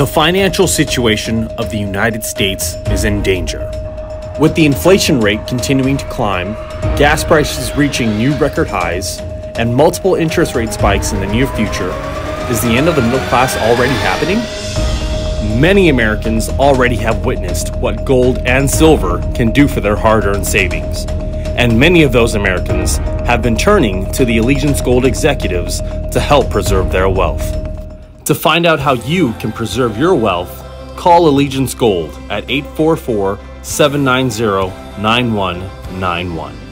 The financial situation of the United States is in danger. With the inflation rate continuing to climb, gas prices reaching new record highs, and multiple interest rate spikes in the near future, is the end of the middle class already happening? Many Americans already have witnessed what gold and silver can do for their hard earned savings. And many of those Americans have been turning to the Allegiance Gold executives to help preserve their wealth. To find out how you can preserve your wealth, call Allegiance Gold at 844 790 9191.